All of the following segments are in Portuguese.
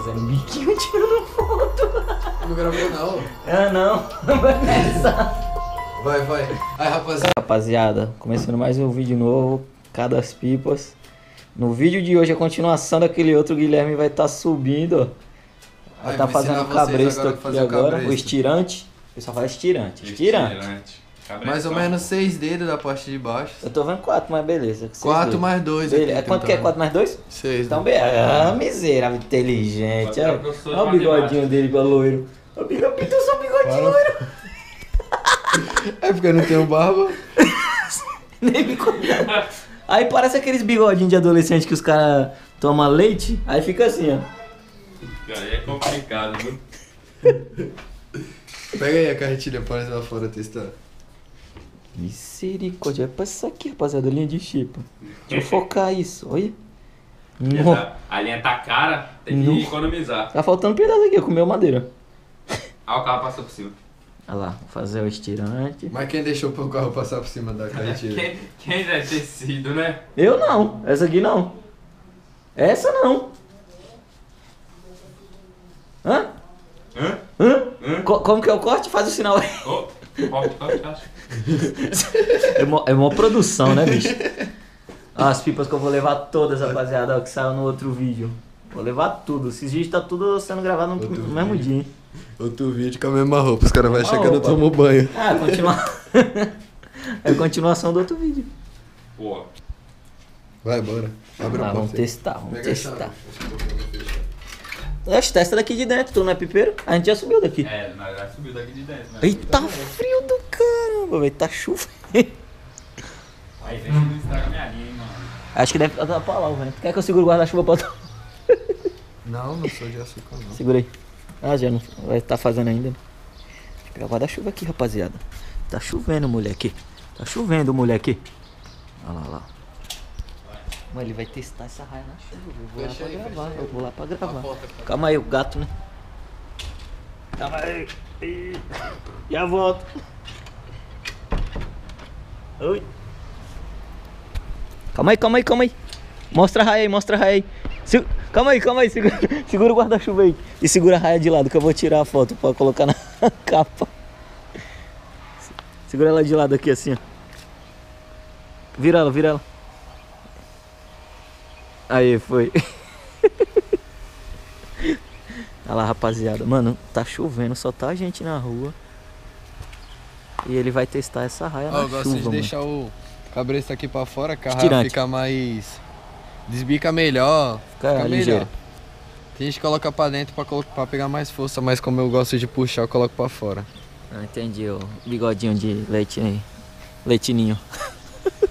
fazendo biquinho tirando foto. Não gravou não? Ah, não. Não vai começar. Vai, vai. Aí, rapaziada. Rapaziada, começando mais um vídeo novo, cada as pipas. No vídeo de hoje, a continuação daquele outro Guilherme vai estar subindo, ó. Vai Ai, estar vou fazendo cabresto agora aqui agora, o cabresto. estirante. O pessoal fala estirante, estirante. Mais ou menos seis dedos da parte de baixo. Eu tô vendo 4, mas beleza. Quatro dois. mais dois Beleza. É quanto que é 4 mais 2? Seis. Então, né? bem, ah, miserável, inteligente. Olha, olha o bigodinho dele pra loiro. O bigode pintou só o bigodinho loiro. É porque eu não tenho barba. Nem me conta. Aí parece aqueles bigodinhos de adolescente que os caras tomam leite, aí fica assim, ó. Aí é complicado, viu? Pega aí a carretilha, põe lá fora testar. Misericórdia, vai pra isso aqui, rapaziada, linha de chipa. Deixa eu focar isso, olha. A No- linha tá- A linha tá cara, tem que No. economizar. Tá faltando um pedaço aqui, comeu madeira. Ah, o carro passou por cima. Olha lá, vou fazer o estirante. Mas quem deixou pro carro passar por cima da carretilha? Quem, quem deve ter sido, né? Eu não, essa aqui não. Essa não. Hã? Hã? Hã? Hã? Co- como que é o corte? Faz o sinal aí. Corte. É mó, é mó produção, né, bicho? As pipas que eu vou levar todas, rapaziada, ó, que saiu no outro vídeo. Vou levar tudo. Esses vídeos tá tudo sendo gravado no, no mesmo vídeo. dia. hein? Outro vídeo com a mesma roupa. Os caras vão achar Mesma que eu não roupa. tomo banho. Ah, continua. é a continuação do outro vídeo. Pô, Vai, bora. Abre Ah, a vamos testar, vamos Pega a chave. testar. Oxe, testa daqui de dentro, tu não é pipeiro? A gente já subiu daqui. é, nós já subiu daqui de dentro, né? Eita, frio do caramba, velho. Tá chuva. Aí vem que não estraga minha linha, hein, mano. Acho que deve estar pra lá o vento. Quer que eu segure o guarda-chuva pra tu? Não, não sou de açúcar não. Segura aí. Ah, já não vai estar fazendo ainda. Deixa eu pegar o guarda-chuva aqui, rapaziada. Tá chovendo, moleque. Tá chovendo, moleque. Olha lá, olha lá. Mano, ele vai testar essa raia na chuva. Eu vou Fecha lá aí, pra fecha gravar. aí. Eu vou lá pra gravar. porta. Calma aí, o gato, né? Calma aí. Já volto. Oi. Calma aí, calma aí, calma aí. Mostra a raia aí, mostra a raia aí. Se- Calma aí, calma aí. Segura, segura o guarda-chuva aí. E segura a raia de lado que eu vou tirar a foto pra colocar na capa. Segura ela de lado aqui assim, ó. Vira ela, vira ela. Aí, foi. Olha lá, rapaziada. Mano, tá chovendo, só tá a gente na rua. E ele vai testar essa raia Ó, na eu gosto chuva, de mano. deixar o cabresto aqui pra fora, que a raia Estirante. fica mais... Desbica melhor. Fica Fica melhor. Tem gente que coloca pra dentro pra, colo- pra pegar mais força, mas como eu gosto de puxar, eu coloco pra fora. Ah, entendi, o bigodinho de leite aí. Leitinho. Olha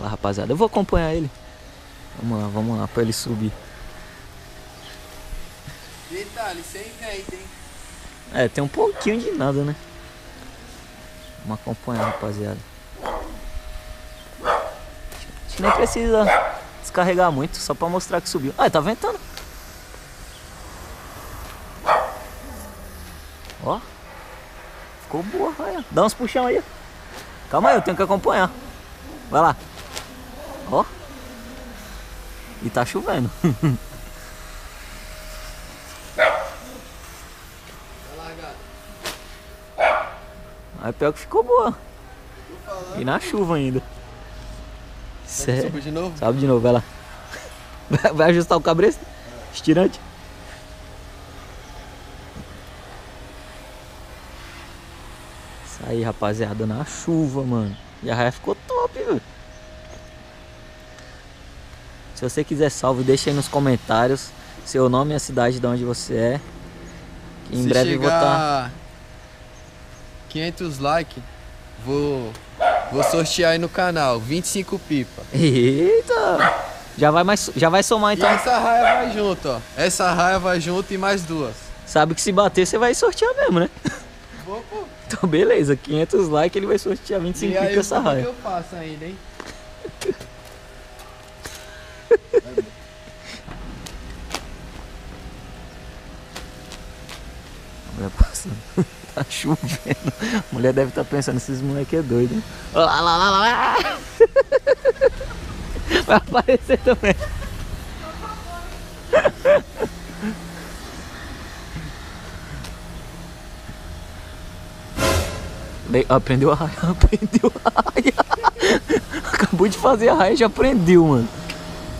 lá, rapaziada. Eu vou acompanhar ele. Vamos lá, vamos lá, pra ele subir. Detalhe, sem vento, hein? É, tem um pouquinho de nada, né? Vamos acompanhar, rapaziada. Acho que nem precisa descarregar muito, só pra mostrar que subiu. Ah, tá ventando. Ó. Ficou boa, raia. Dá uns puxão aí. Calma aí, eu tenho que acompanhar. Vai lá. E tá chovendo. Aí pior que ficou boa. E na chuva ainda. Subo de novo? Sobe de novo, vai lá. Vai, vai ajustar o cabresto? Estirante? Isso aí, rapaziada, na chuva, mano. E a raia ficou top, velho. Se você quiser salve, deixa aí nos comentários seu nome e a cidade de onde você é. Em Se breve eu vou estar. chegar 500 likes, vou, vou sortear aí no canal, 25 pipa. Eita! Já vai, mais, já vai somar E então. essa raia vai junto, ó. Essa raia vai junto e mais duas. Sabe que se bater você vai sortear mesmo, né? Vou, pô. Então beleza, 500 likes ele vai sortear 25 E aí, pica essa que raia. eu faço ainda, hein? tá chovendo. A mulher deve estar tá pensando, esses moleque é doido. Hein? Lá, lá, lá, lá. Vai aparecer também. Aprendeu a raia, aprendeu a raia. Acabou de fazer a raia e já aprendeu, mano.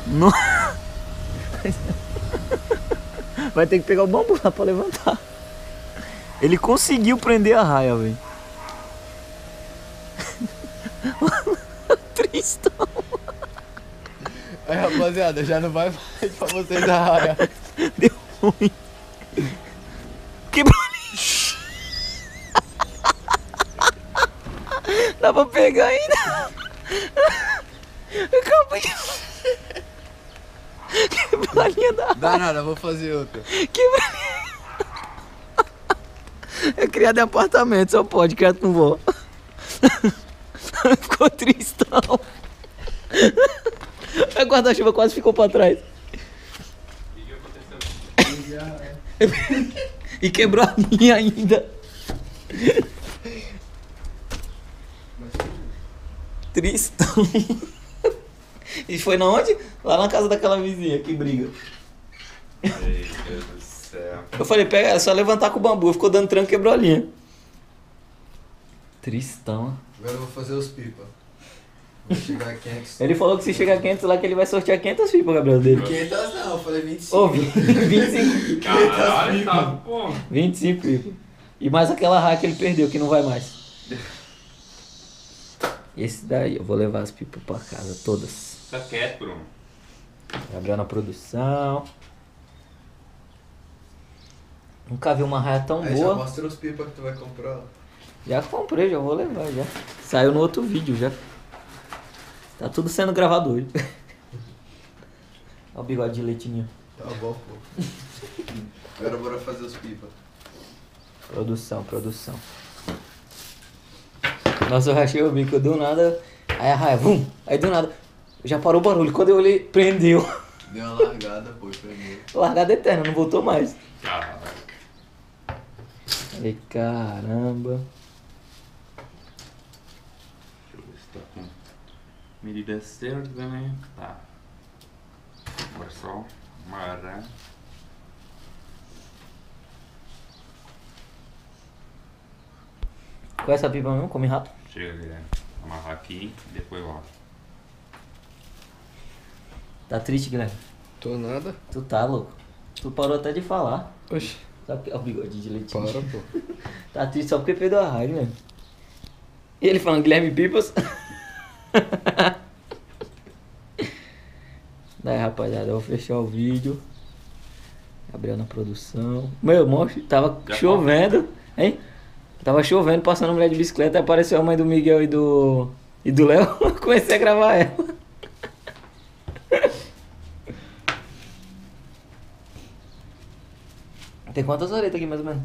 Não... Vai ter que pegar o bambu lá pra levantar. Ele conseguiu prender a raia, velho. Tristão. Aí, rapaziada, já não vai mais pra vocês da raia. Deu ruim. Quebrou ali. Dá pra pegar ainda. Acabei de... Quebrou a linha da... Dá nada, vou fazer outra. Quebrou a linha... Criado em apartamento, só pode, criado com vó. Ficou tristão. A guarda-chuva quase ficou pra trás. E quebrou a linha ainda. Tristão. E foi na onde? Lá na casa daquela vizinha que briga. Meu Deus do céu. Eu falei, pega, é só levantar com o bambu. Ficou dando tranco, quebrou a linha. Tristão. Agora eu vou fazer os pipa. Vou chegar a 500. Ele falou que se chegar 500 lá, que ele vai sortear 500 pipas, Gabriel, dele. 500 não, eu falei 25. Ô, 25, Caralho, tá bom. 25 pipas. E mais aquela raia que ele perdeu, que não vai mais. Esse daí, eu vou levar as pipas pra casa, todas. Tá quieto, Bruno. Gabriel na produção. Nunca vi uma raia tão Aí já boa. mostra os pipa que tu vai comprar. Já comprei, já vou levar já. Saiu no outro vídeo já. Tá tudo sendo gravado hoje. Olha o bigode de leitinho. Tá bom, pô. Agora bora fazer os pipa. Produção, produção. Nossa, eu rachei o bico do nada. Aí a raia, vum! Aí do nada. Já parou o barulho. Quando eu olhei, prendeu. Deu uma largada, pô, e prendeu. Largada eterna, não voltou mais. Caralho. Falei, caramba. Deixa eu ver se tá com medida certa, né? Tá. Agora só amarrar. Qual é essa pipa mesmo? Come rato? Chega, Guilherme. Amarrar aqui e depois volta. Tá triste, Guilherme? Tô nada. Tu tá louco. Tu parou até de falar. Oxi. Sabe que é o bigode de leitinho? Para, pô. Tá triste só porque perdeu a raiva, né? E ele falando Guilherme Pipas. Daí, rapaziada, eu vou fechar o vídeo. Gabriel na produção. Meu, mostra, tava Já chovendo, hein? Tava chovendo, passando mulher de bicicleta, apareceu a mãe do Miguel e do. e do Léo. Comecei a gravar ela. Tem quantas oretas aqui mais ou menos?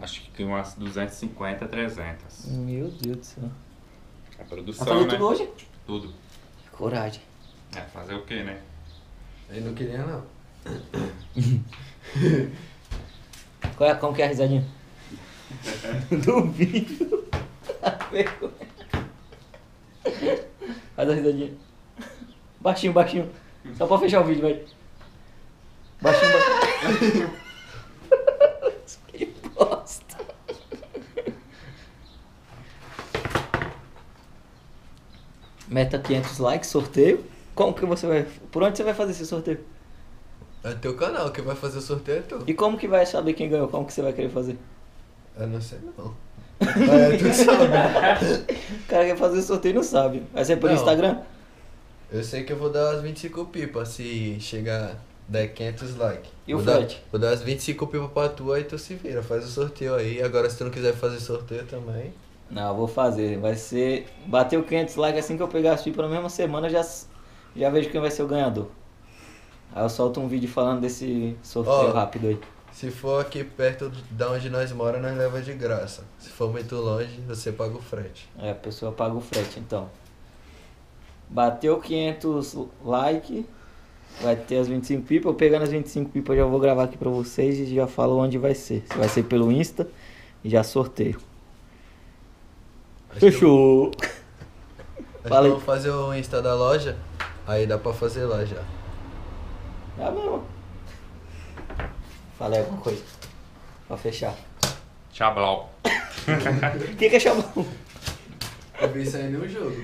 Acho que tem umas 250, 300. Meu Deus do céu. A Vai produção, fazer né? tudo hoje? Tudo. Coragem. É, fazer o quê, né? Ele não queria, não. Qual é, como que é a risadinha? Do vídeo. Vergonha. Faz a risadinha. Baixinho, baixinho. Só pra fechar o vídeo, vai. Baixinho, baixinho. que bosta. Meta 500 likes, sorteio. Como que você vai... Por onde você vai fazer esse sorteio? É teu canal, quem vai fazer o sorteio é tu. E como que vai saber quem ganhou? Como que você vai querer fazer? Eu não sei não. É, tu sabe. O cara quer fazer sorteio e não sabe. Vai ser por Não. Instagram? Eu sei que eu vou dar as 25 pipas se chegar der 500 likes. E o vou dar, frete? vou dar as 25 pipas pra tu, aí tu se vira, faz o sorteio aí. Agora se tu não quiser fazer sorteio também. Não, eu vou fazer. Vai ser. Bateu 500 likes assim que eu pegar as pipas na mesma semana, já, já vejo quem vai ser o ganhador. Aí eu solto um vídeo falando desse sorteio Ó. rápido aí. Se for aqui perto da onde nós mora, nós leva de graça. Se for muito longe, você paga o frete. É, a pessoa paga o frete então. Bateu 500 likes, vai ter as 25 pipas. Eu pegando as 25 pipas, já vou gravar aqui pra vocês e já falo onde vai ser. Se vai ser pelo Insta e já sorteio. Acho que Fechou! eu- que Fala aí. eu vou fazer o Insta da loja, aí dá pra fazer lá já. É mesmo. Falei alguma coisa. Pra fechar. Tchau, Blau. que, que é chavão? Eu vi isso aí no jogo.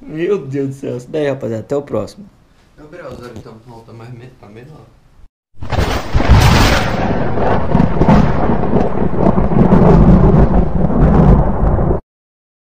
Meu Deus do céu. Isso daí, rapaziada. Até o próximo. Gabriel, o zero então volta mais me- tá menor.